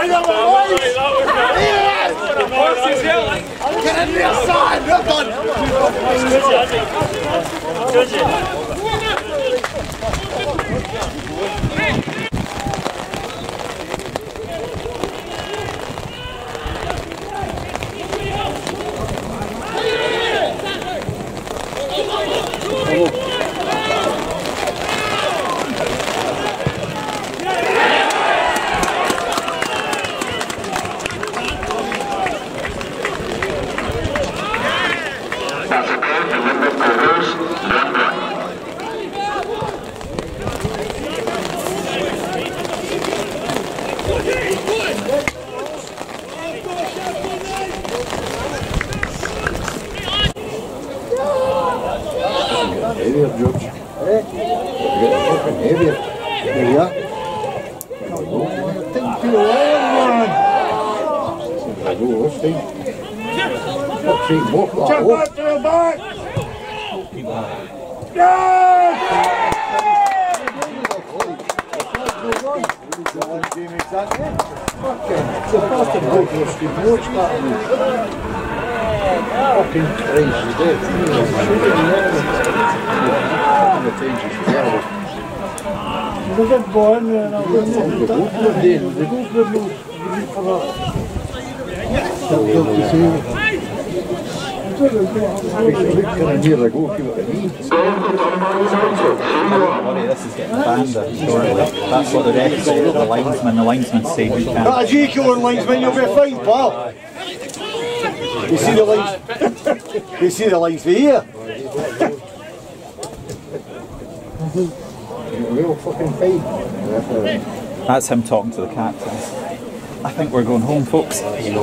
Wait, wait, wait. Get in the outside, look on. Oh. Heavier, George. Eh? Fucking heavier. There you are. Too long, man. I go this time. Fuck's sake, walk that Jump off. back to the back! It? Fucking, Christ, you did. The times is terrible. The big boy in there now. The goalkeeper did, the goalkeeper knows, you need for that. Still tough to say. Kind of the goalkeeper to me. Goal to Dunbar United, 3-1. Sorry, this is getting banned, surely. That's what the ref said, the linesman, the linesman said we can't. That is you killing linesman, you'll be fine, pal. You see the lines? you see the lines for here? Real fucking fight. That's him talking to the captains. I think we're going home, folks. Game's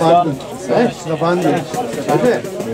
done. It's the bandit.